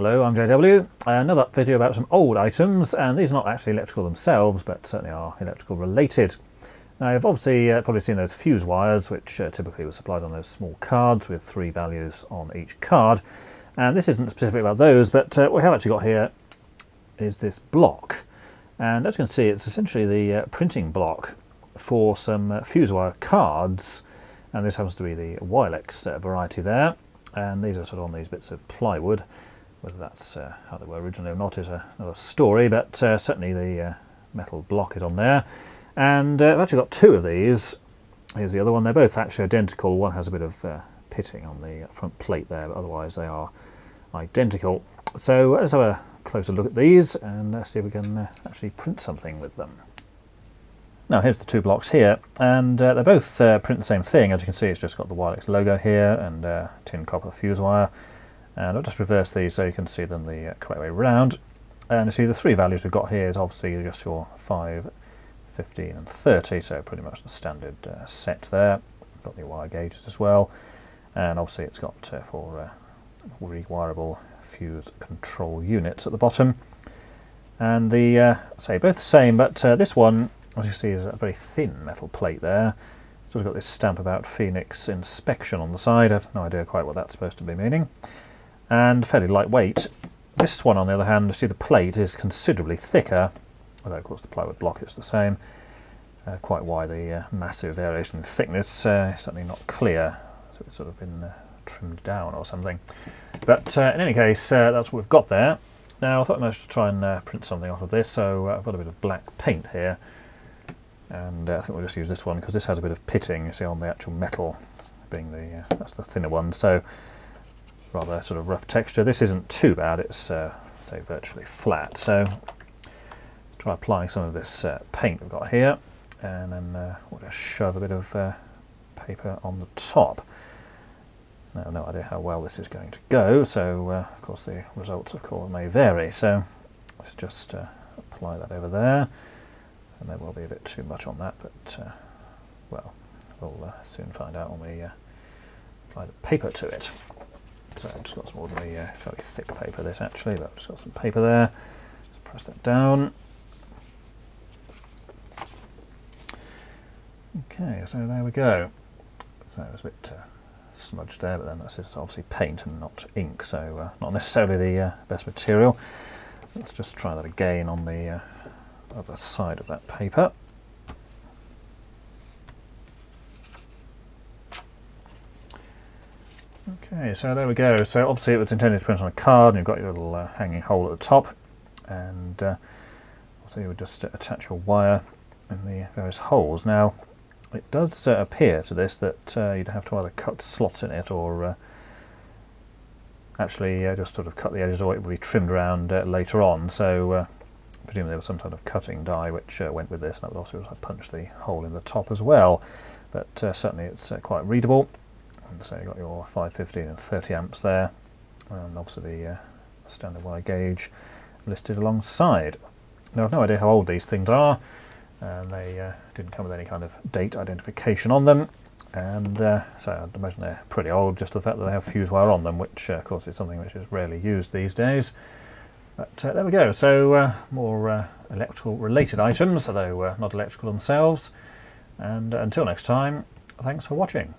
Hello, I'm JW. Another video about some old items, and these are not actually electrical themselves, but certainly are electrical related. Now, you've obviously uh, probably seen those fuse wires, which uh, typically were supplied on those small cards with three values on each card. And this isn't specific about those, but uh, what we have actually got here is this block. And as you can see, it's essentially the uh, printing block for some uh, fuse wire cards. And this happens to be the Wylex uh, variety there. And these are sort of on these bits of plywood. Whether that's uh, how they were originally or not is another story, but uh, certainly the uh, metal block is on there. And uh, I've actually got two of these. Here's the other one. They're both actually identical. One has a bit of uh, pitting on the front plate there, but otherwise they are identical. So let's have a closer look at these and see if we can actually print something with them. Now here's the two blocks here, and uh, they both uh, print the same thing. As you can see, it's just got the Wylex logo here and uh, tin copper fuse wire. And I'll just reverse these so you can see them the correct way around. And you see the three values we've got here is obviously just your 5, 15 and 30, so pretty much the standard uh, set there. Got the wire gauges as well. And obviously it's got uh, uh, rewirable fuse control units at the bottom. And the, uh, say both the same, but uh, this one, as you see, is a very thin metal plate there. So it's got this stamp about Phoenix inspection on the side. I have no idea quite what that's supposed to be meaning and fairly lightweight. This one, on the other hand, you see the plate is considerably thicker, although of course the plywood block is the same. Uh, quite why the uh, massive variation in thickness uh, is certainly not clear, so it's sort of been uh, trimmed down or something. But uh, in any case, uh, that's what we've got there. Now I thought I managed to try and print something off of this, so I've got a bit of black paint here. And I think we'll just use this one because this has a bit of pitting, you see, on the actual metal, being the that's the thinner one. So rather sort of rough texture. This isn't too bad, it's uh, say virtually flat. So try applying some of this uh, paint we've got here and then uh, we'll just shove a bit of uh, paper on the top. Now, no idea how well this is going to go, so uh, of course the results of course may vary. So let's just uh, apply that over there, and there will be a bit too much on that, but well, we'll soon find out when we apply the paper to it. I've just got some ordinary uh, fairly thick paper this actually, but I've just got some paper there. Just press that down. Okay, so there we go. So it was a bit uh, smudged there, but then that's just obviously paint and not ink, so uh, not necessarily the uh, best material. Let's just try that again on the uh, other side of that paper. Okay, so there we go. So obviously it was intended to print on a card, and you've got your little uh, hanging hole at the top, and uh, so you would just attach your wire in the various holes. Now, it does uh, appear to this that uh, you'd have to either cut slots in it or uh, actually uh, just sort of cut the edges or it will be trimmed around later on. So presumably there was some kind of cutting die which went with this, and that would also punch the hole in the top as well. But certainly it's quite readable so you've got your 515 and 30 amps there, and obviously the uh, standard wire gauge listed alongside. Now I've no idea how old these things are, and they uh, didn't come with any kind of date identification on them, and uh, so I'd imagine they're pretty old, just the fact that they have fuse wire on them, which uh, of course is something which is rarely used these days. But uh, there we go, so uh, more electrical related items, although not electrical themselves, and until next time, thanks for watching.